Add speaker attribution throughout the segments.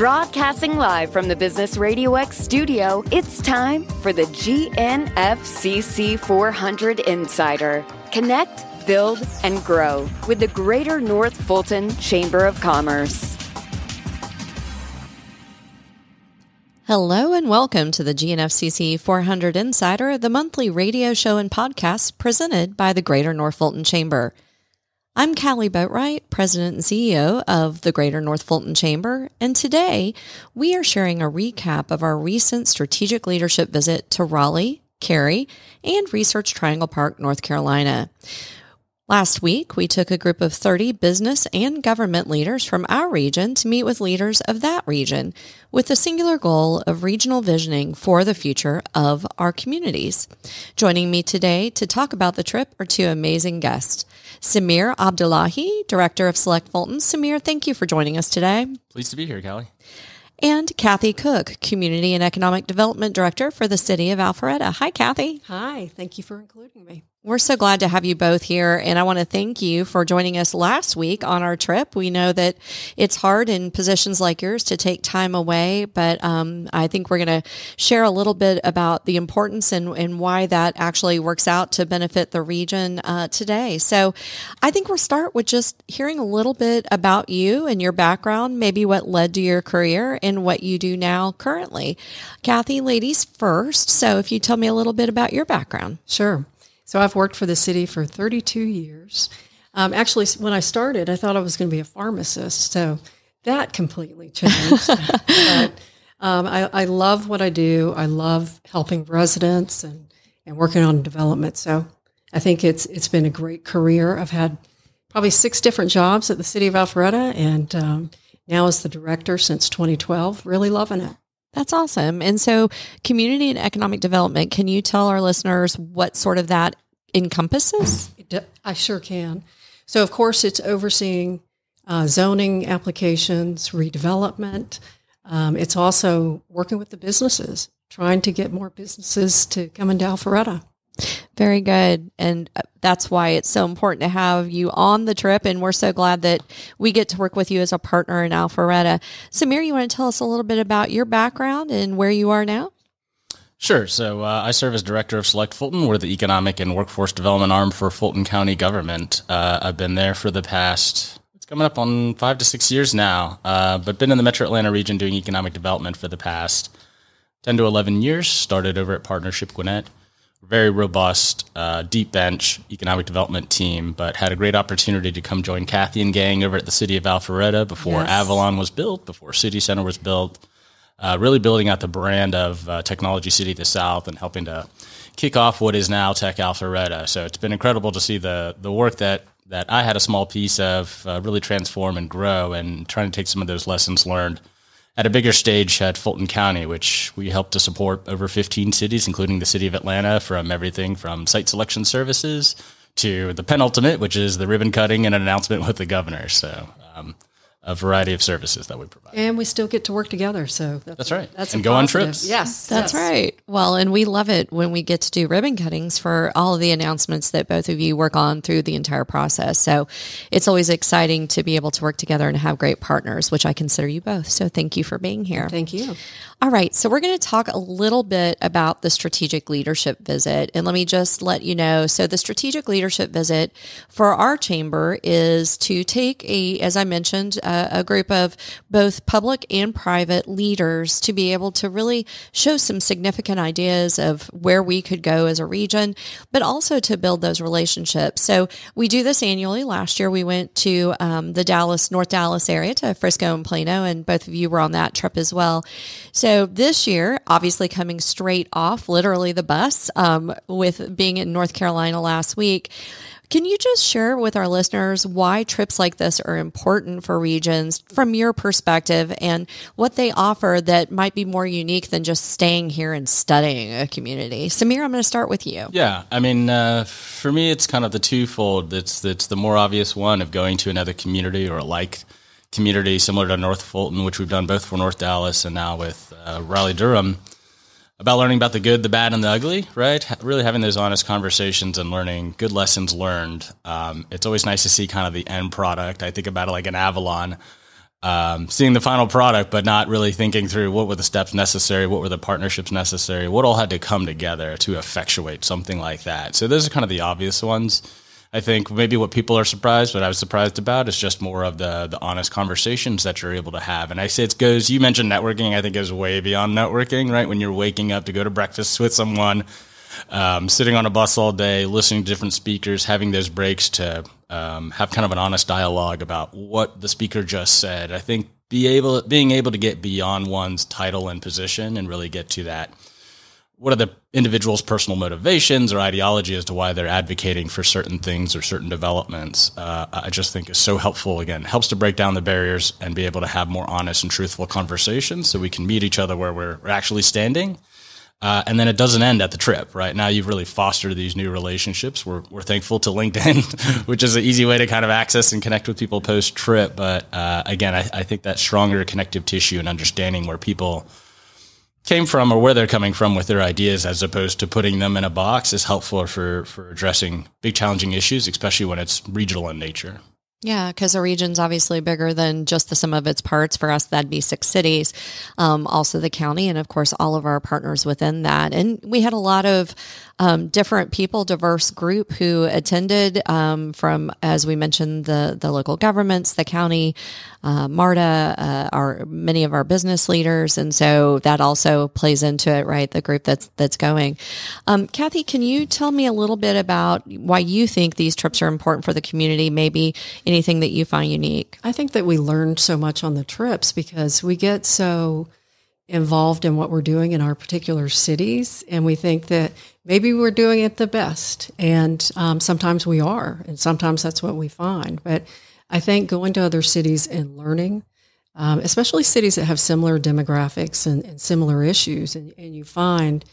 Speaker 1: Broadcasting live from the Business Radio X studio, it's time for the GNFCC 400 Insider. Connect, build, and grow with the Greater North Fulton Chamber of Commerce.
Speaker 2: Hello and welcome to the GNFCC 400 Insider, the monthly radio show and podcast presented by the Greater North Fulton Chamber. I'm Kali Boatright, President and CEO of the Greater North Fulton Chamber, and today we are sharing a recap of our recent strategic leadership visit to Raleigh, Cary, and Research Triangle Park, North Carolina. Last week, we took a group of 30 business and government leaders from our region to meet with leaders of that region with the singular goal of regional visioning for the future of our communities. Joining me today to talk about the trip are two amazing guests. Samir Abdullahi, Director of Select Fulton. Samir, thank you for joining us today.
Speaker 3: Pleased to be here, Kali.
Speaker 2: And Kathi Cook, Community and Economic Development Director for the City of Alpharetta. Hi, Kathi.
Speaker 4: Hi, thank you for including me.
Speaker 2: We're so glad to have you both here. And I want to thank you for joining us last week on our trip. We know that it's hard in positions like yours to take time away, but um, I think we're going to share a little bit about the importance and, and why that actually works out to benefit the region uh, today. So I think we'll start with just hearing a little bit about you and your background, maybe what led to your career and what you do now currently. Kathi, ladies first. So if you tell me a little bit about your background.
Speaker 4: Sure. So I've worked for the city for 32 years. Um, actually, when I started, I thought I was going to be a pharmacist. So that completely changed. but um, I, I, love what I do. I love helping residents and, and working on development. So I think it's it's been a great career. I've had probably six different jobs at the city of Alpharetta, and um, now as the director since 2012. Really loving it.
Speaker 2: That's awesome. And so, community and economic development, can you tell our listeners what sort of that encompasses?
Speaker 4: I sure can. So, of course, it's overseeing uh, zoning applications, redevelopment. Um, it's also working with the businesses, trying to get more businesses to come into Alpharetta.
Speaker 2: Very good. And uh, that's why it's so important to have you on the trip. And we're so glad that we get to work with you as a partner in Alpharetta. Samir, you want to tell us a little bit about your background and where you are now?
Speaker 3: Sure. So uh, I serve as director of Select Fulton. We're the economic and workforce development arm for Fulton County government. Uh, I've been there for the past, it's coming up on five to six years now, uh, but been in the metro Atlanta region doing economic development for the past 10 to 11 years. Started over at Partnership Gwinnett very robust, uh, deep bench economic development team, but had a great opportunity to come join Kathi and gang over at the city of Alpharetta before yes. Avalon was built, before City Center was built. Uh, really building out the brand of uh, Technology City of the South and helping to kick off what is now Tech Alpharetta. So it's been incredible to see the the work that that I had a small piece of uh, really transform and grow, and trying to take some of those lessons learned at a bigger stage at Fulton County, which we help to support over 15 cities, including the city of Atlanta, from everything from site selection services to the penultimate, which is the ribbon cutting and an announcement with the governor. So, um, a variety of services that we provide.
Speaker 4: And we still get to work together. So
Speaker 3: that's, that's right.
Speaker 4: That's
Speaker 3: and go
Speaker 4: positive.
Speaker 3: on trips.
Speaker 4: Yes.
Speaker 2: That's
Speaker 4: yes.
Speaker 2: right. Well, and we love it when we get to do ribbon cuttings for all of the announcements that both of you work on through the entire process. So it's always exciting to be able to work together and have great partners, which I consider you both. So thank you for being here.
Speaker 4: Thank you.
Speaker 2: All right, so we're going to talk a little bit about the strategic leadership visit. And let me just let you know so, the strategic leadership visit for our chamber is to take a, as I mentioned, uh, a, group of both public and private leaders to be able to really show some significant ideas of where we could go as a region, but also to build those relationships. So, we do this annually. Last year, we went to um, the Dallas, North Dallas area to Frisco and Plano, and both of you were on that trip as well. So, so this year, obviously coming straight off literally the bus um, with being in North Carolina last week. Can you just share with our listeners why trips like this are important for regions from your perspective and what they offer that might be more unique than just staying here and studying a community? Samir, I'm going to start with you.
Speaker 3: Yeah, I mean, uh, for me, it's kind of the twofold. It's it's the more obvious one of going to another community or a like community similar to North Fulton, which we've done both for North Dallas and now with uh, Raleigh Durham, about learning about the good, the bad, and the ugly, right? Really having those honest conversations and learning good lessons learned. Um, it's always nice to see kind of the end product. I think about it like an Avalon. um, seeing the final product, but not really thinking through what were the steps necessary, what were the partnerships necessary, what all had to come together to effectuate something like that. So those are kind of the obvious ones. I think maybe what people are surprised, what I was surprised about, is just more of the the honest conversations that you're able to have. And I say it goes. You mentioned networking. I think goes way beyond networking, right? When you're waking up to go to breakfast with someone, um, sitting on a bus all day, listening to different speakers, having those breaks to um, have kind of an honest dialogue about what the speaker just said. I think be able being able to get beyond one's title and position and really get to that what are the individual's personal motivations or ideology as to why they're advocating for certain things or certain developments uh, i just think is so helpful again helps to break down the barriers and be able to have more honest and truthful conversations so we can meet each other where we're actually standing uh, and then it doesn't end at the trip, right? Now you've really fostered these new relationships. We're, we're thankful to LinkedIn, which is an easy way to kind of access and connect with people post trip. But uh, again, I, I think that stronger connective tissue and understanding where people came from or where they're coming from with their ideas as opposed to putting them in a box is helpful for, for addressing big challenging issues, especially when it's regional in nature.
Speaker 2: Yeah, because the region's obviously bigger than just the sum of its parts. For us, that'd be six cities, um, also the county, and of course, all of our partners within that. And we had a lot of um, different people, diverse group who attended um, from, as we mentioned, the the local governments, the county, uh, MARTA, uh, our many of our business leaders, and so that also plays into it, right? The group that's that's going. Um, Kathi, can you tell me a little bit about why you think these trips are important for the community? Maybe anything that you find unique.
Speaker 4: I think that we learned so much on the trips because we get so involved in what we're doing in our particular cities, and we think that maybe we're doing it the best. And um, sometimes we are, and sometimes that's what we find. But I think going to other cities and learning, um, especially cities that have similar demographics and, and similar issues, and, and, you find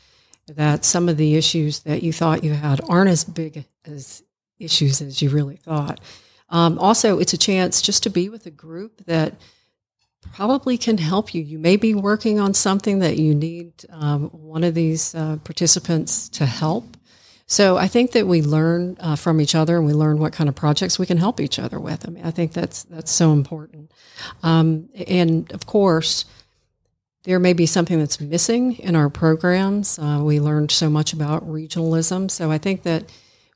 Speaker 4: that some of the issues that you thought you had aren't as big as issues as you really thought. Um, also, it's a chance just to be with a group that probably can help you. You may be working on something that you need um, one of these uh, participants to help. So I think that we learn uh, from each other and we learn what kind of projects we can help each other with. I mean, I think that's that's so important. Um, and of course, there may be something that's missing in our programs. Uh, we learned so much about regionalism, so I think that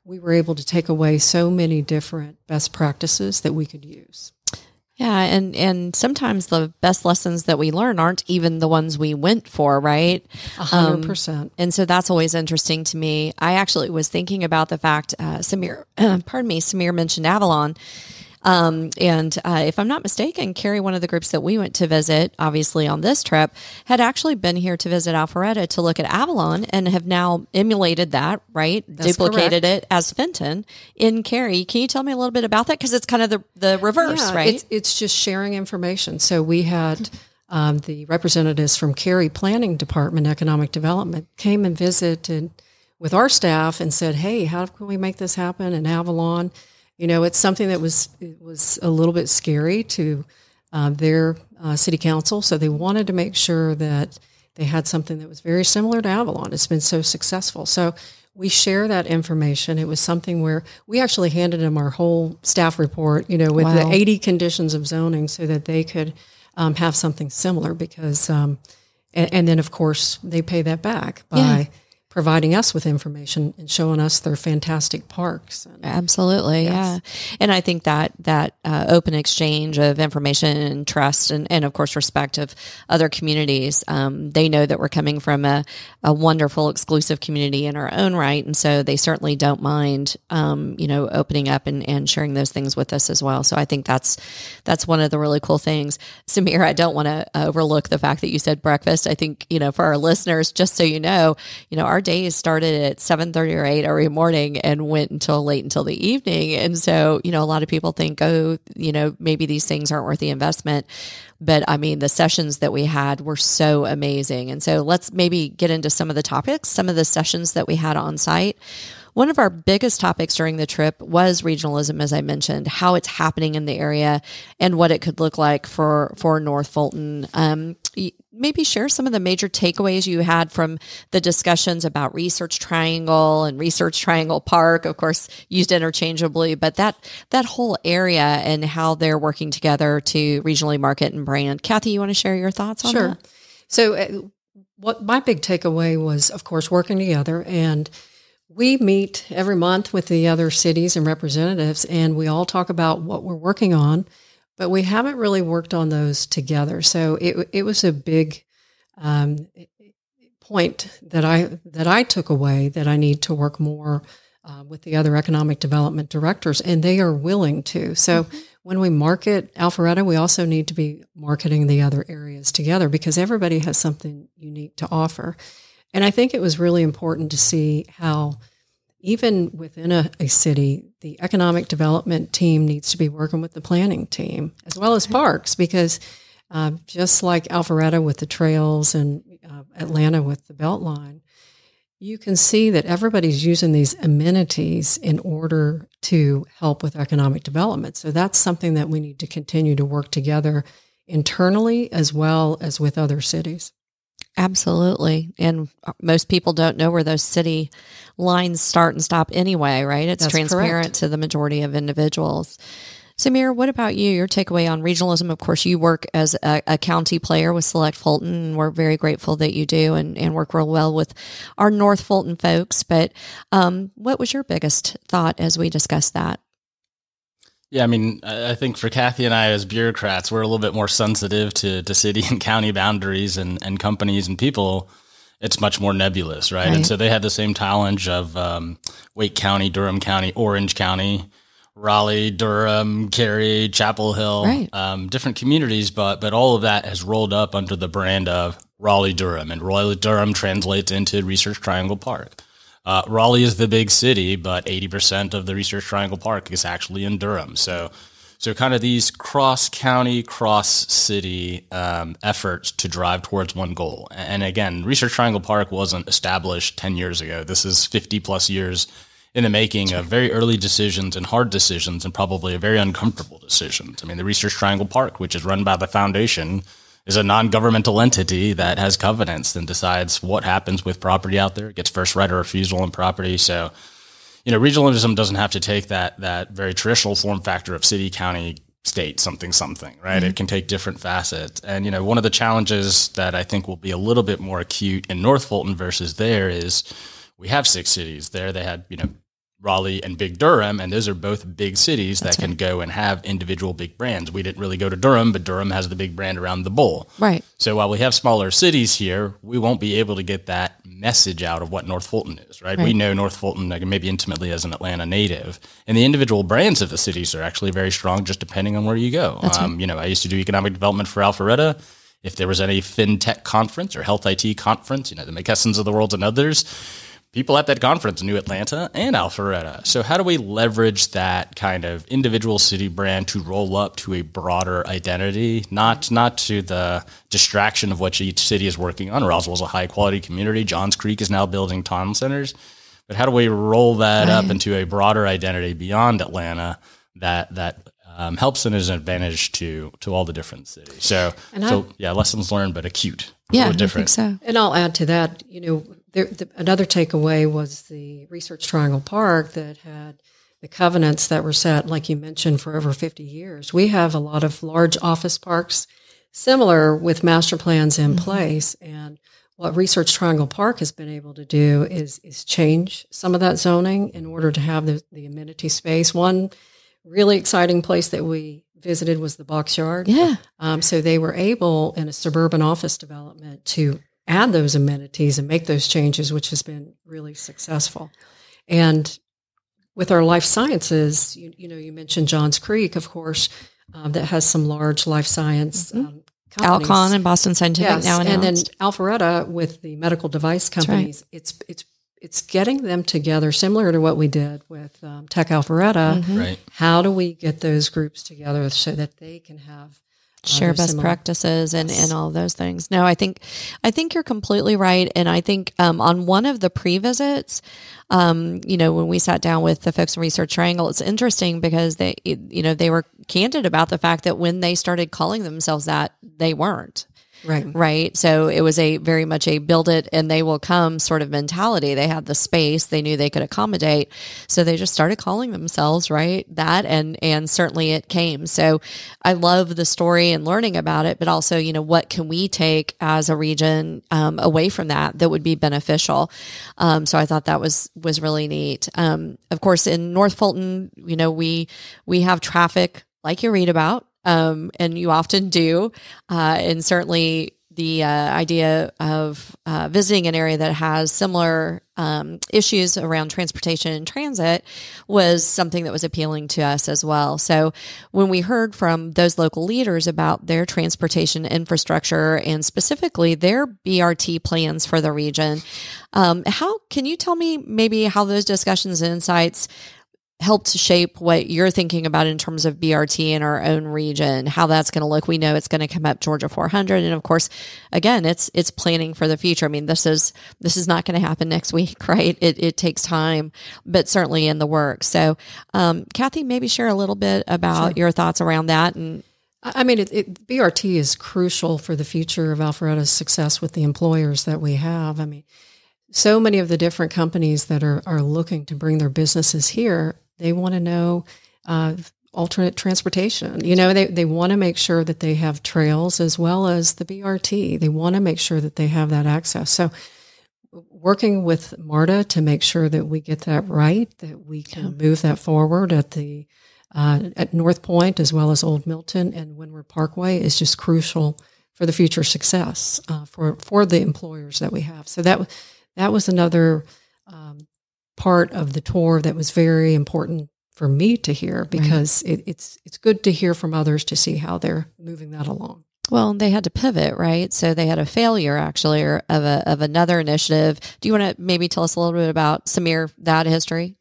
Speaker 4: we were able to take away so many different best practices that we could use.
Speaker 2: Yeah, and and sometimes the best lessons that we learn aren't even the ones we went for, right?
Speaker 4: A hundred percent.
Speaker 2: Um, and so that's always interesting to me. I actually was thinking about the fact, uh, Samir, pardon me, Samir mentioned Avalon, um, and uh, if I'm not mistaken, Cary, one of the groups that we went to visit, obviously on this trip, had actually been here to visit Alpharetta to look at Avalon and have now emulated that, right?
Speaker 4: That's
Speaker 2: Duplicated
Speaker 4: correct.
Speaker 2: it as Fenton in Cary. Can you tell me a little bit about that? Because it's kind of the, the reverse,
Speaker 4: Yeah,
Speaker 2: right?
Speaker 4: It's, it's just sharing information. So we had um, the representatives from Cary Planning Department, Economic Development, came and visited with our staff and said, "Hey, how can we make this happen in Avalon?" You know, it's something that was it was a little bit scary to uh, their uh, city council, so they wanted to make sure that they had something that was very similar to Avalon. It's been so successful, so we share that information. It was something where we actually handed them our whole staff report, you know, with
Speaker 2: Wow.
Speaker 4: the 80 conditions of zoning so that they could um, have something similar because, um, and, and then of course they pay that back by
Speaker 2: Yeah.
Speaker 4: Providing us with information and showing us their fantastic parks. And,
Speaker 2: Absolutely, yeah. And I think that that uh, open exchange of information and trust, and, and of course respect of other communities, um, they know that we're coming from a, a wonderful, exclusive community in our own right, and so they certainly don't mind, um, you know, opening up and, and sharing those things with us as well. So I think that's that's one of the really cool things. Samir, I don't want to overlook the fact that you said breakfast. I think you know for our listeners, just so you know, you know our days started at seven thirty or eight every morning and went until late until the evening. And so you know a lot of people think, oh, you know, maybe these things aren't worth the investment. But I mean, the sessions that we had were so amazing. And so let's maybe get into some of the topics, some of the sessions that we had on site. One of our biggest topics during the trip was regionalism, as I mentioned, how it's happening in the area and what it could look like for for North Fulton. Um, maybe share some of the major takeaways you had from the discussions about Research Triangle and Research Triangle Park, of course, used interchangeably, but that that whole area and how they're working together to regionally market and brand. Kathi, you want to share your thoughts on
Speaker 4: sure.
Speaker 2: that?
Speaker 4: So, uh, what my big takeaway was, of course, working together and we meet every month with the other cities and representatives, and we all talk about what we're working on, but we haven't really worked on those together. So it it was a big um, point that I that I took away that I need to work more uh, with the other economic development directors, and they are willing to. So. Mm-hmm. When we market Alpharetta, we also need to be marketing the other areas together because everybody has something unique to offer. And I think it was really important to see how, even within a, a, city, the economic development team needs to be working with the planning team as well as parks, because uh, just like Alpharetta with the trails and uh, Atlanta with the Beltline, you can see that everybody's using these amenities in order to help with economic development. So that's something that we need to continue to work together internally as well as with other cities.
Speaker 2: Absolutely. And most people don't know where those city lines start and stop anyway, right? It's That's transparent correct. to the majority of individuals. Samir, what about you? Your takeaway on regionalism? Of course, you work as a, a, county player with Select Fulton, and we're very grateful that you do and, and work real well with our North Fulton folks. But um, what was your biggest thought as we discussed that?
Speaker 3: Yeah, I mean, I think for Kathi and I as bureaucrats, we're a little bit more sensitive to, to city and county boundaries and, and companies and people. It's much more nebulous, right? right. And so they had the same challenge of um, Wake County, Durham County, Orange County, Raleigh, Durham, Cary, Chapel Hill, right. um, different communities, but but all of that has rolled up under the brand of Raleigh Durham, and Raleigh Durham translates into Research Triangle Park. Uh, Raleigh is the big city, but 80% of the Research Triangle Park is actually in Durham. So, so kind of these cross county, cross city um, efforts to drive towards one goal. And again, Research Triangle Park wasn't established 10 years ago. This is 50 plus years in the making of very early decisions and hard decisions and probably a very uncomfortable decisions. I mean, the Research Triangle Park, which is run by the foundation, is a non-governmental entity that has covenants and decides what happens with property out there. It gets first right of refusal on property. So, you know, regionalism doesn't have to take that that very traditional form factor of city, county, state, something, something, right? Mm-hmm. It can take different facets. And, you know, one of the challenges that I think will be a little bit more acute in North Fulton versus there is we have six cities. There they had, you know, Raleigh and Big Durham, and those are both big cities That's that right. can go and have individual big brands. We didn't really go to Durham, but Durham has the big brand around the bowl.
Speaker 2: Right.
Speaker 3: So while we have smaller cities here, we won't be able to get that message out of what North Fulton is, right? right. We know North Fulton like, maybe intimately as an Atlanta native, and the individual brands of the cities are actually very strong, just depending on where you go. That's um, right. You know, I used to do economic development for Alpharetta. If there was any fintech conference or health IT conference, you know, the McKessons of the world and others people at that conference knew Atlanta and Alpharetta. So how do we leverage that kind of individual city brand to roll up to a broader identity, not not to the distraction of what each city is working on. Roswell's a high quality community. Johns Creek is now building town centers. But how do we roll that right. up into a broader identity beyond Atlanta that that um, helps and is an advantage to to all the different cities. So, and so yeah, lessons learned, but acute.
Speaker 2: Yeah, different. I think
Speaker 4: so. And I'll add to that. You know, there, the, another takeaway was the Research Triangle Park that had the covenants that were set, like you mentioned, for over 50 years. We have a lot of large office parks similar with master plans in mm-hmm. place. And what Research Triangle Park has been able to do is, is change some of that zoning in order to have the, the amenity space. One really exciting place that we visited was the Boxyard.
Speaker 2: Yeah.
Speaker 4: Um, so they were able in a suburban office development to add those amenities and make those changes, which has been really successful. And with our life sciences, you, you know, you mentioned Johns Creek, of course, um, that has some large life science mm-hmm. um,
Speaker 2: companies. Alcon and Boston Scientific yes, now
Speaker 4: announced. and then Alpharetta with the medical device companies. Right. It's it's it's getting them together, similar to what we did with um, Tech Alpharetta.
Speaker 3: Mm-hmm. Right.
Speaker 4: How do we get those groups together so that they can have
Speaker 2: share best similar. practices and, yes. and all those things. No, I think I think you're completely right. And I think um, on one of the pre visits, um, you know, when we sat down with the folks in Research Triangle, it's interesting because they, you know, they were candid about the fact that when they started calling themselves that, they weren't.
Speaker 4: Right.
Speaker 2: Right. So it was a very much a build it and they will come sort of mentality. They had the space, they knew they could accommodate. So they just started calling themselves, right? That and and certainly it came. So I love the story and learning about it, but also, you know, what can we take as a region um, away from that that would be beneficial? Um, so I thought that was was really neat. Um, of course, in North Fulton, you know, we we have traffic like you read about um, and you often do. Uh, and certainly the uh, idea of uh, visiting an area that has similar um, issues around transportation and transit was something that was appealing to us as well. So when we heard from those local leaders about their transportation infrastructure and specifically their BRT plans for the region, um, how can you tell me maybe how those discussions and insights helped shape what you're thinking about in terms of BRT in our own region, how that's going to look. We know it's going to come up Georgia 400, and of course, again, it's it's planning for the future. I mean, this is this is not going to happen next week, right? It it takes time, but certainly in the works. So, um, Kathi, maybe share a little bit about sure. your thoughts around that and.
Speaker 4: I mean, it, it, BRT is crucial for the future of Alpharetta's success with the employers that we have. I mean, so many of the different companies that are, are looking to bring their businesses here they want to know uh, alternate transportation. You know, they, they want to make sure that they have trails as well as the BRT. They want to make sure that they have that access. So, working with MARTA to make sure that we get that right, that we can yeah. move that forward at the uh, at North Point as well as Old Milton and Windward Parkway is just crucial for the future success uh, for for the employers that we have. So that that was another um, part of the tour that was very important for me to hear because right. it, it's it's good to hear from others to see how they're moving that along.
Speaker 2: Well, they had to pivot, right? So they had a failure actually of a of another initiative. Do you want to maybe tell us a little bit about Samir that history?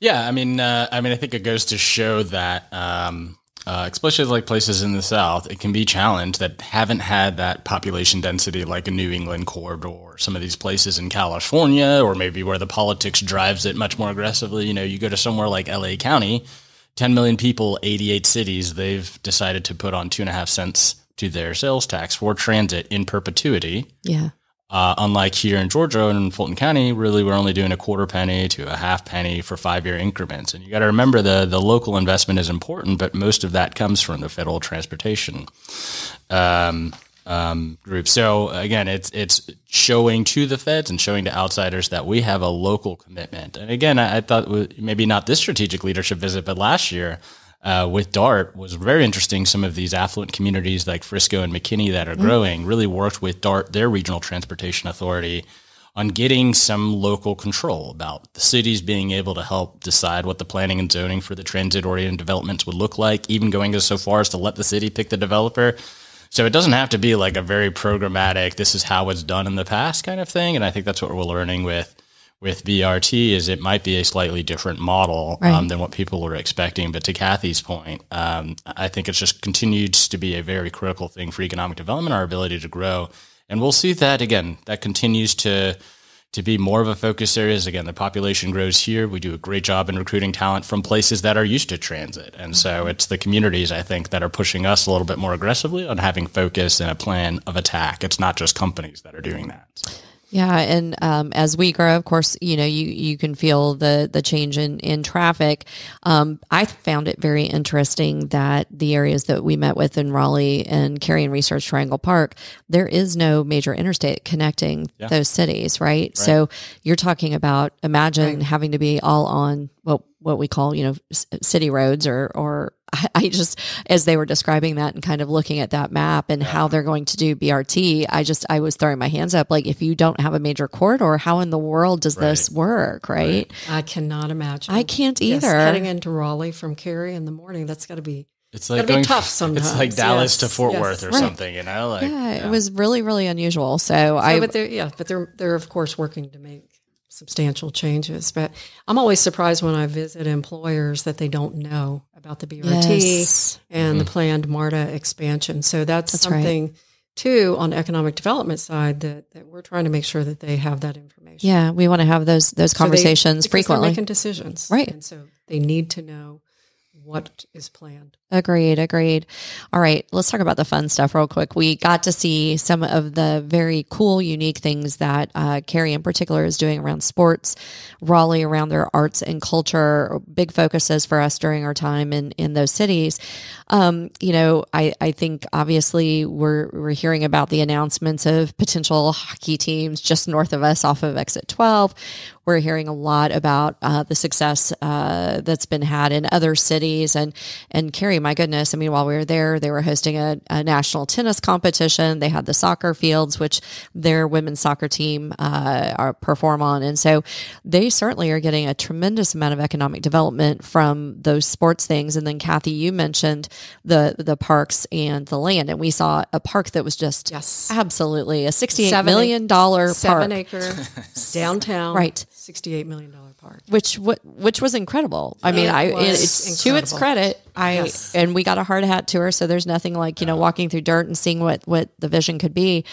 Speaker 3: Yeah, I mean, uh, I mean, I think it goes to show that um, uh, especially like places in the South, it can be challenged that haven't had that population density like a New England corridor or some of these places in California, or maybe where the politics drives it much more aggressively. You know, you go to somewhere like LA County, 10 million people, 88 cities, they've decided to put on two and a half cents to their sales tax for transit in perpetuity.
Speaker 2: Yeah.
Speaker 3: Uh, unlike here in Georgia and in Fulton County, really we're only doing a quarter penny to a half penny for five year increments. And you got to remember the the local investment is important, but most of that comes from the federal transportation um, um, group. So again, it's it's showing to the feds and showing to outsiders that we have a local commitment. And again, I, I thought maybe not this strategic leadership visit, but last year uh, with DART was very interesting. Some of these affluent communities like Frisco and McKinney that are mm. growing really worked with DART, their regional transportation authority, on getting some local control about the cities being able to help decide what the planning and zoning for the transit oriented developments would look like, even going as so far as to let the city pick the developer. So it doesn't have to be like a very programmatic, this is how it's done in the past kind of thing. And I think that's what we're learning with with BRT is it might be a slightly different model um, right. um, than what people were expecting. But to Kathi's point, um, I think it's just continues to be a very critical thing for economic development, our ability to grow. And we'll see that again, that continues to to be more of a focus areas. Again, the population grows here. We do a great job in recruiting talent from places that are used to transit. And so mm-hmm. it's the communities, I think, that are pushing us a little bit more aggressively on having focus and a plan of attack. It's not just companies that are doing that.
Speaker 2: Yeah, and um, as we grow, of course, you know you you can feel the the change in in traffic. Um, I found it very interesting that the areas that we met with in Raleigh and Cary and Research Triangle Park, there is no major interstate connecting yeah. those cities, right? right? So you're talking about imagine right. having to be all on well what we call you know city roads or or I, just as they were describing that and kind of looking at that map and yeah. how they're going to do BRT, I just I was throwing my hands up like if you don't have a major corridor, how in the world does right. this work, right? right?
Speaker 4: I cannot imagine.
Speaker 2: I can't either. Yes,
Speaker 4: heading into Raleigh from Cary in the morning, that's got to be
Speaker 3: it's like going, tough sometimes. It's like Dallas yes, to Fort yes. Worth or right. something, you know. Like
Speaker 2: yeah, yeah, it was really really unusual. So, so I,
Speaker 4: but they're yeah, but they're they're of course working to make substantial changes. But I'm always surprised when I visit employers that they don't know about the BRT yes. and mm-hmm. the planned MARTA expansion. So that's, that's something right. too on the economic development side that, that we're trying to make sure that they have that information.
Speaker 2: Yeah, we want to have those those conversations
Speaker 4: so they,
Speaker 2: frequently.
Speaker 4: making decisions,
Speaker 2: right?
Speaker 4: And so they need to know what is planned.
Speaker 2: Agreed, agreed. All right, let's talk about the fun stuff real quick. We got to see some of the very cool, unique things that uh, Cary in particular is doing around sports, Raleigh around their arts and culture, big focuses for us during our time in, in those cities. Um, you know, I, I think obviously we're, we're hearing about the announcements of potential hockey teams just north of us off of exit 12. We're hearing a lot about uh, the success uh, that's been had in other cities. And, and Cary, my goodness, I mean, while we were there, they were hosting a, a national tennis competition. They had the soccer fields, which their women's soccer team uh, are, perform on. And so they certainly are getting a tremendous amount of economic development from those sports things. And then, Kathi, you mentioned the, the parks and the land. And we saw a park that was just
Speaker 4: Yes.
Speaker 2: absolutely a sixty-eight
Speaker 4: Seven
Speaker 2: million dollar
Speaker 4: Seven
Speaker 2: park.
Speaker 4: acre downtown,
Speaker 2: Right.
Speaker 4: Sixty-eight million dollar park.
Speaker 2: which what which was incredible. I mean,
Speaker 4: It
Speaker 2: I it's to its credit. I
Speaker 4: Yes.
Speaker 2: and we got a hard hat tour, so there's nothing like you know walking through dirt and seeing what what the vision could be.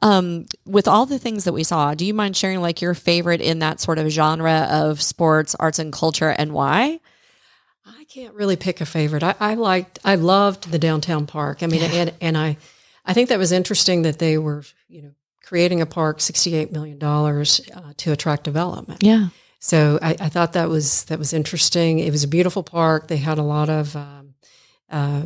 Speaker 2: Um, with all the things that we saw, do you mind sharing like your favorite in that sort of genre of sports, arts, and culture, and why?
Speaker 4: I can't really pick a favorite. I, I liked, I loved the downtown park. I mean, and and I, I think that was interesting that they were, you know, creating a park, sixty-eight million dollars uh, to attract development.
Speaker 2: Yeah,
Speaker 4: So I, I thought that was that was interesting. It was a beautiful park. They had a lot of um, uh,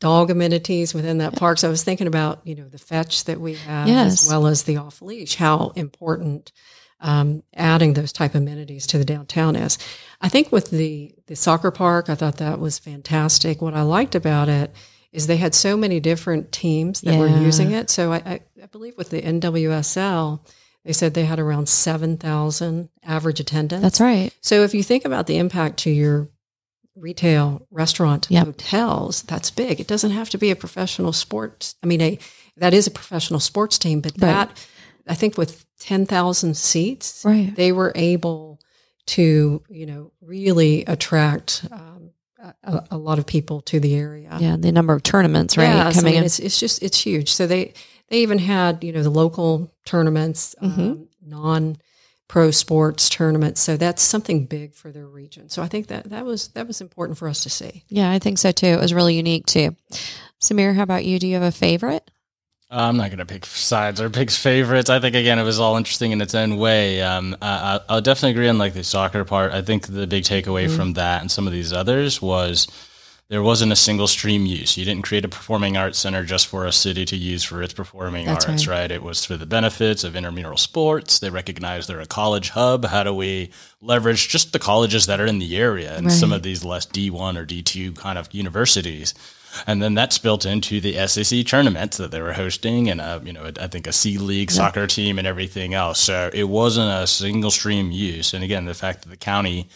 Speaker 4: dog amenities within that park. So I was thinking about you know the fetch that we have,
Speaker 2: Yes.
Speaker 4: as well as the off leash. How important um, adding those type of amenities to the downtown is. I think with the the soccer park, I thought that was fantastic. What I liked about it is they had so many different teams that were using it. So I, I, I believe with the NWSL, they said they had around seven thousand average attendance.
Speaker 2: that's right.
Speaker 4: So if you think about the impact to your retail, restaurant,
Speaker 2: Yep.
Speaker 4: hotels, that's big. It doesn't have to be a professional sports. I mean, a that is a professional sports team, but
Speaker 2: Right.
Speaker 4: that I think with ten thousand seats,
Speaker 2: Right.
Speaker 4: they were able to you know really attract um, a, a lot of people to the area.
Speaker 2: Yeah, the number of tournaments, right,
Speaker 4: Yes, I
Speaker 2: coming
Speaker 4: mean,
Speaker 2: in.
Speaker 4: It's it's just it's huge. So they they even had you know the local tournaments,
Speaker 2: Mm-hmm.
Speaker 4: um, non pro sports tournaments. So that's something big for their region. So I think that that was that was important for us to see.
Speaker 2: Yeah, I think so too. It was really unique too. Samir, how about you? Do you have a favorite?
Speaker 3: Uh, I'm not going to pick sides or pick favorites. I think again it was all interesting in its own way. Um, I, I- I'll definitely agree on like the soccer part. I think the big takeaway from that and some of these others was there wasn't a single stream use. You didn't create a performing arts center just for a city to use for its performing
Speaker 2: That's
Speaker 3: arts, right. It was for the benefits of intramural sports. They recognize they're a college hub. How do we leverage just the colleges that are in the area and some of these less D1 or D2 kind of universities? And then that's built into the SEC tournaments that they were hosting, and uh, you know, I think a C League soccer team and everything else. So it wasn't a single stream use. And again, the fact that the county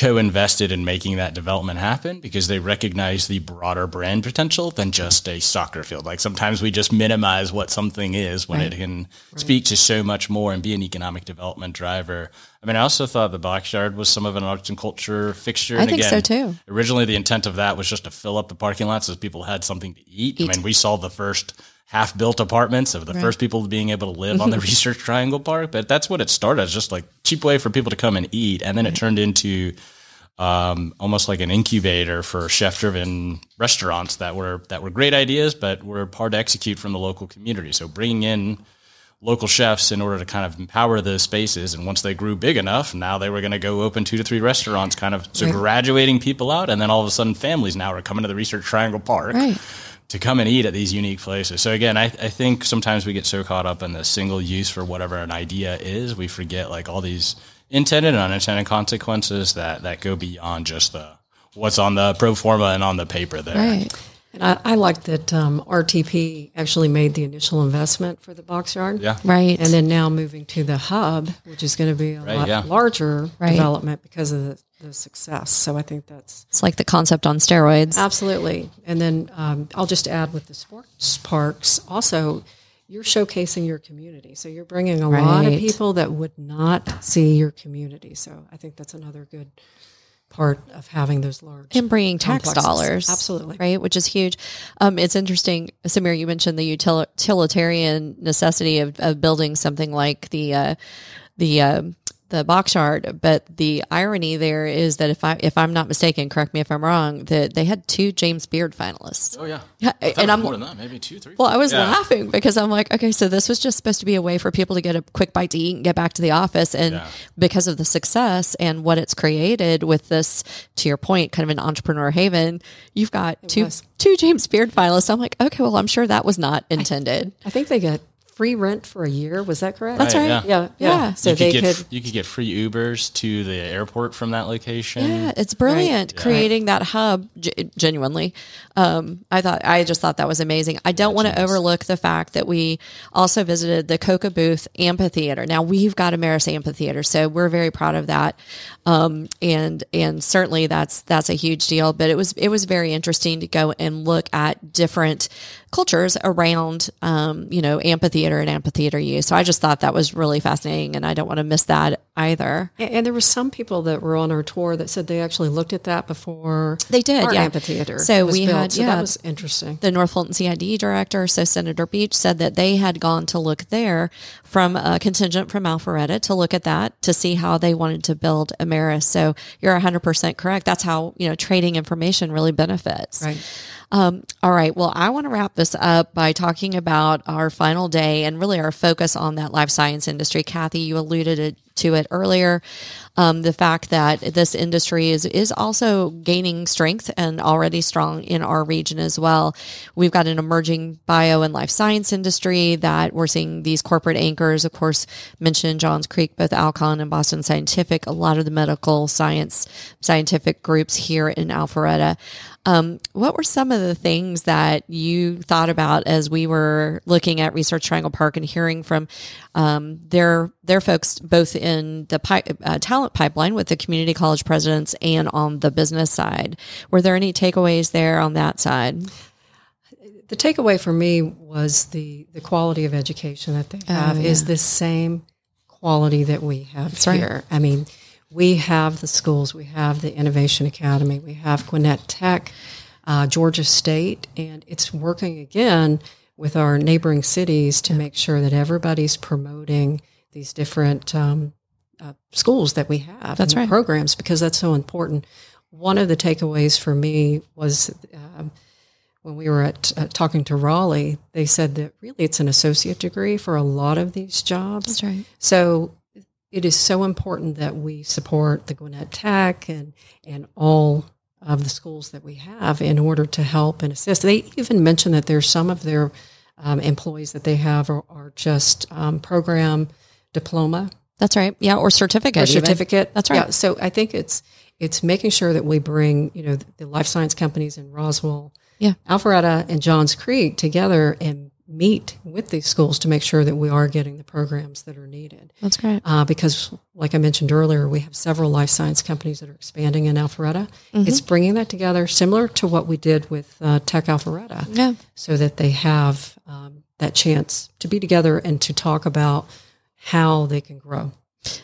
Speaker 3: co-invested in making that development happen because they recognize the broader brand potential than just a soccer field. Like sometimes we just minimize what something is when it can speak to so much more and be an economic development driver. I mean, I also thought the Boxyard was some of an arts and culture fixture.
Speaker 2: I
Speaker 3: And
Speaker 2: think
Speaker 3: again,
Speaker 2: so, too.
Speaker 3: Originally, the intent of that was just to fill up the parking lots so people had something to eat. I mean, we saw the first half built apartments of the first people being able to live on the Research Triangle Park. But that's what it started as just like cheap way for people to come and eat. And then it turned into um, almost like an incubator for chef driven restaurants that were that were great ideas, but were hard to execute from the local community. So bringing in local chefs in order to kind of empower those spaces. And once they grew big enough, now they were going to go open two to three restaurants, kind of so graduating people out. And then all of a sudden, families now are coming to the Research Triangle Park
Speaker 2: Right.
Speaker 3: To come and eat at these unique places. So again, I, I think sometimes we get so caught up in the single use for whatever an idea is, we forget like all these intended and unintended consequences that that go beyond just the what's on the pro forma and on the paper there.
Speaker 2: Right.
Speaker 4: And I, I like that um, RTP actually made the initial investment for the Boxyard.
Speaker 3: Yeah.
Speaker 2: Right.
Speaker 4: And then now moving to the hub, which is going to be a
Speaker 3: Right,
Speaker 4: lot
Speaker 3: yeah.
Speaker 4: larger
Speaker 2: Right.
Speaker 4: development because of the, the success. So I think that's
Speaker 2: it's like the concept on steroids.
Speaker 4: Absolutely. And then um, I'll just add with the sports parks, also, you're showcasing your community. So you're bringing a lot of people that would not see your community. So I think that's another good part of having those large
Speaker 2: and bringing tax
Speaker 4: complexes.
Speaker 2: dollars.
Speaker 4: Absolutely.
Speaker 2: Right, which is huge. Um, it's interesting, Samir, you mentioned the utilitarian necessity of, of building something like the uh, the um the Boxyard, but the irony there is that if I if I'm not mistaken, correct me if I'm wrong, that they had two James Beard finalists.
Speaker 3: Oh yeah,
Speaker 2: Yeah, and I'm
Speaker 3: more than that, maybe two, three.
Speaker 2: well, I was
Speaker 3: Yeah.
Speaker 2: laughing because I'm like, okay, so this was just supposed to be a way for people to get a quick bite to eat and get back to the office. And
Speaker 3: Yeah.
Speaker 2: because of the success and what it's created with this, to your point, kind of an entrepreneur haven, you've got two
Speaker 4: was.
Speaker 2: two James Beard finalists. I'm like, okay, well, I'm sure that was not intended.
Speaker 4: I think they got free rent for a year. Was that correct?
Speaker 2: That's right.
Speaker 3: yeah.
Speaker 4: Yeah, yeah.
Speaker 2: Yeah.
Speaker 4: So
Speaker 3: you
Speaker 4: they
Speaker 3: could get
Speaker 4: could.
Speaker 3: you could get free Ubers to the airport from that location.
Speaker 2: Yeah, it's brilliant creating that hub. G- genuinely, um, I thought I just thought that was amazing. I don't want to overlook the fact that we also visited the Koka Booth Amphitheater. Now we've got a Ameris Amphitheater, so we're very proud of that, um, and and certainly that's that's a huge deal. But it was it was very interesting to go and look at different cultures around um, you know amphitheater and amphitheater use. So I just thought that was really fascinating, and I don't want to miss that either.
Speaker 4: And, and there were some people that were on our tour that said they actually looked at that before
Speaker 2: They did, yeah.
Speaker 4: amphitheater.
Speaker 2: So we
Speaker 4: built.
Speaker 2: had-
Speaker 4: so
Speaker 2: yeah.
Speaker 4: that was interesting.
Speaker 2: the North Fulton CID director, so Senator Beach, said that they had gone to look there from a contingent from Alpharetta to look at that to see how they wanted to build Ameris. So you're 100% correct. That's how, you know, trading information really benefits.
Speaker 4: Right.
Speaker 2: Um, all right. Well, I want to wrap this up by talking about our final day and really our focus on that life science industry. Kathy, you alluded to it earlier. Um, the fact that this industry is is also gaining strength and already strong in our region as well. We've got an emerging bio and life science industry that we're seeing these corporate anchors, of course, mentioned Johns Creek, both Alcon and Boston Scientific, a lot of the medical science scientific groups here in Alpharetta. Um, what were some of the things that you thought about as we were looking at Research Triangle Park and hearing from um, their their folks both in the pi- uh, talent pipeline with the community college presidents and on the business side? Were there any takeaways there on that side?
Speaker 4: The takeaway for me was the the quality of education that they have
Speaker 2: Oh,
Speaker 4: is the same quality that we have
Speaker 2: right.
Speaker 4: here. I mean, we have the schools, we have the Innovation Academy, we have Gwinnett Tech, uh, Georgia State, and it's working again with our neighboring cities to make sure that everybody's promoting these different um, uh, schools that we have
Speaker 2: That's right.
Speaker 4: programs because that's so important. One of the takeaways for me was um, when we were at uh, talking to Raleigh, they said that really it's an associate degree for a lot of these jobs.
Speaker 2: That's right.
Speaker 4: So it is so important that we support the Gwinnett Tech and and all of the schools that we have in order to help and assist. They even mentioned that there's some of their um, employees that they have are, are just um, program diploma
Speaker 2: That's right. Yeah, or certificate.
Speaker 4: or
Speaker 2: even.
Speaker 4: certificate.
Speaker 2: That's right.
Speaker 4: Yeah, so I think it's it's making sure that we bring you know the, the life science companies in Roswell,
Speaker 2: Yeah.
Speaker 4: Alpharetta, and Johns Creek together and meet with these schools to make sure that we are getting the programs that are needed.
Speaker 2: That's great.
Speaker 4: Uh, because, like I mentioned earlier, we have several life science companies that are expanding in Alpharetta.
Speaker 2: Mm-hmm.
Speaker 4: It's bringing that together, similar to what we did with uh, Tech Alpharetta,
Speaker 2: Yeah.
Speaker 4: so that they have um, that chance to be together and to talk about how they can grow.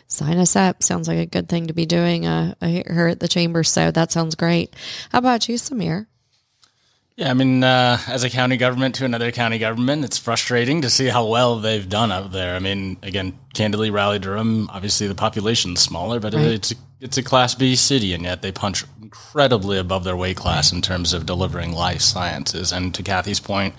Speaker 2: Sign us up. Sounds like a good thing to be doing uh, here at the chamber. So that sounds great. How about you, Samir?
Speaker 3: Yeah, I mean, uh, as a county government to another county government, it's frustrating to see how well they've done up there. I mean, again, candidly, Raleigh Durham, obviously the population's smaller, but it's a, it's a Class B city, and yet they punch incredibly above their weight class in terms of delivering life sciences. And to Kathi's point, I-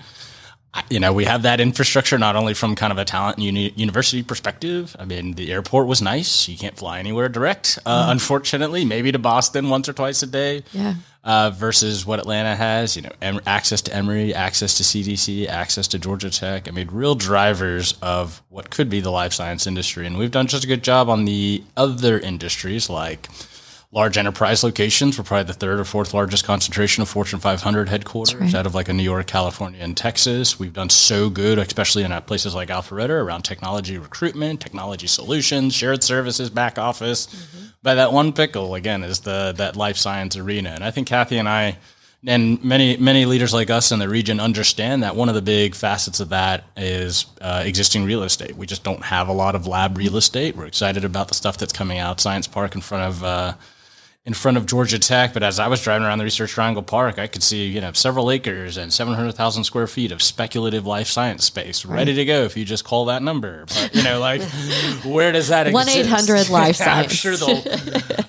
Speaker 3: you know, we have that infrastructure not only from kind of a talent uni- university perspective. I mean, the airport was nice. You can't fly anywhere direct, uh, unfortunately. Maybe to Boston once or twice a day
Speaker 2: Yeah.
Speaker 3: uh, versus what Atlanta has. You know, em- access to Emory, access to CDC, access to Georgia Tech. I mean, real drivers of what could be the life science industry. And we've done just a good job on the other industries like large enterprise locations. We're probably the third or fourth largest concentration of Fortune 500 headquarters out of like a New York, California, and Texas. We've done so good, especially in uh, places like Alpharetta around technology recruitment, technology solutions, shared services, back office. By that one pickle again is the that life science arena, and I think Kathi and I. And many many leaders like us in the region understand that one of the big facets of that is uh, existing real estate. We just don't have a lot of lab real estate. We're excited about the stuff that's coming out, Science Park in front of uh, in front of Georgia Tech, but as I was driving around the Research Triangle Park, I could see you know several acres and seven hundred thousand square feet of speculative life science space ready to go if you just call that number. But you know, like where does that
Speaker 2: One eight hundred life
Speaker 3: Yeah, I'm
Speaker 2: science.
Speaker 3: sure they'll.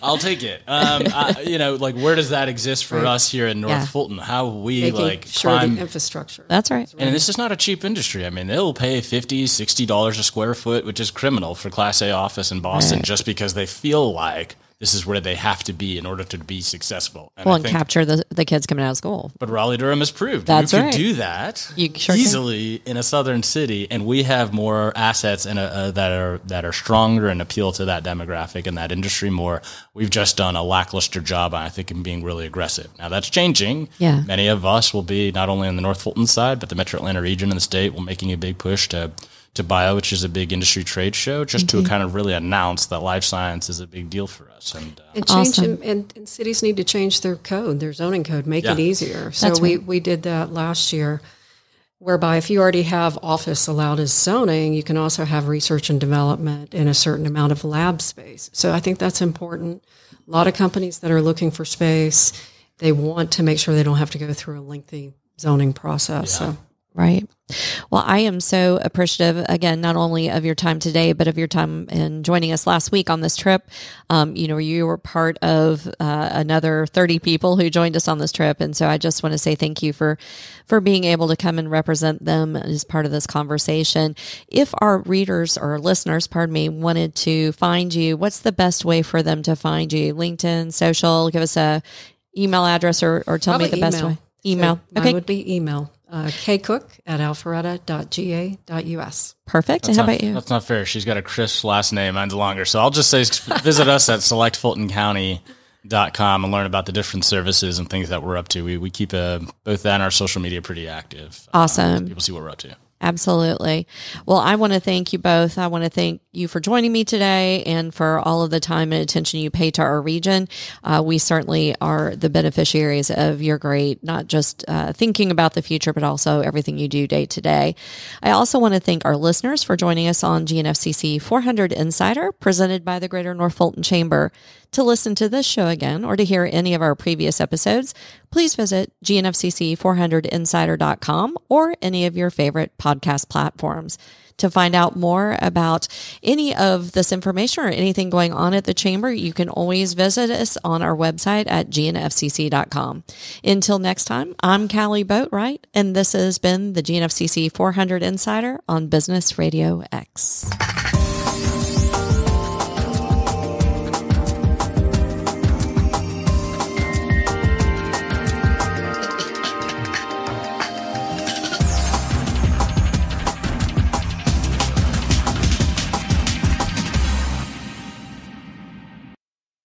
Speaker 3: I'll take it. Um, I, you know, like where does that exist for us here in North
Speaker 2: Yeah.
Speaker 3: Fulton? How we
Speaker 4: Making
Speaker 3: like
Speaker 4: sure
Speaker 3: climb
Speaker 4: the infrastructure.
Speaker 2: That's right.
Speaker 3: and this is not a cheap industry. I mean, they'll pay 50 $60 a square foot, which is criminal for Class A office in Boston, just because they feel like this is where they have to be in order to be successful. And
Speaker 2: Well,
Speaker 3: I
Speaker 2: and
Speaker 3: think,
Speaker 2: capture the, the kids coming out of school.
Speaker 3: but Raleigh Durham has proved
Speaker 2: That's
Speaker 3: you can
Speaker 2: right.
Speaker 3: do that
Speaker 2: You sure can.
Speaker 3: easily in a southern city, and we have more assets in a, uh, that are that are stronger and appeal to that demographic and that industry more. We've just done a lackluster job, I think, in being really aggressive. Now that's changing.
Speaker 2: Yeah.
Speaker 3: many of us will be not only on the North Fulton side, but the Metro Atlanta region and the state will making a big push to. To Bio, which is a big industry trade show, just
Speaker 2: Mm-hmm.
Speaker 3: to kind of really announce that life science is a big deal for us. And uh,
Speaker 4: And change
Speaker 2: Awesome.
Speaker 4: and, and, and cities need to change their code, their zoning code, make it easier. So
Speaker 2: That's
Speaker 4: we,
Speaker 2: right.
Speaker 4: we did that last year, whereby if you already have office allowed as zoning, you can also have research and development in a certain amount of lab space. So I think that's important. A lot of companies that are looking for space, they want to make sure they don't have to go through a lengthy zoning process. So
Speaker 2: Right. Well, I am so appreciative again, not only of your time today, but of your time in joining us last week on this trip. Um, you know, you were part of uh, another 30 people who joined us on this trip. And so I just want to say thank you for, for being able to come and represent them as part of this conversation. If our readers or listeners, pardon me, wanted to find you, what's the best way for them to find you? LinkedIn, social, give us a email address or, or tell me the
Speaker 4: Probably
Speaker 2: best way. Email.
Speaker 4: So
Speaker 2: okay.
Speaker 4: would be email. Uh, kcook at alpharetta.ga.us.
Speaker 2: Perfect. And
Speaker 3: That's
Speaker 2: how
Speaker 3: not-
Speaker 2: about you?
Speaker 3: That's not fair. She's got a crisp last name. Mine's longer. So I'll just say visit us at selectfultoncounty.com and learn about the different services and things that we're up to. We, we keep uh, both that and our social media pretty active. Uh,
Speaker 2: Awesome.
Speaker 3: people see what we're up to.
Speaker 2: Absolutely. Well, I want to thank you both. I want to thank you for joining me today and for all of the time and attention you pay to our region. Uh, we certainly are the beneficiaries of your great, not just uh, thinking about the future, but also everything you do day to day. I also want to thank our listeners for joining us on GNFCC 400 Insider, presented by the Greater North Fulton Chamber. To listen to this show again or to hear any of our previous episodes, please visit gnfcc400insider.com or any of your favorite podcast platforms. To find out more about any of this information or anything going on at the chamber, you can always visit us on our website at gnfcc.com. Until next time, I'm Kali Boatright, and this has been the GNFCC 400 Insider on Business Radio X.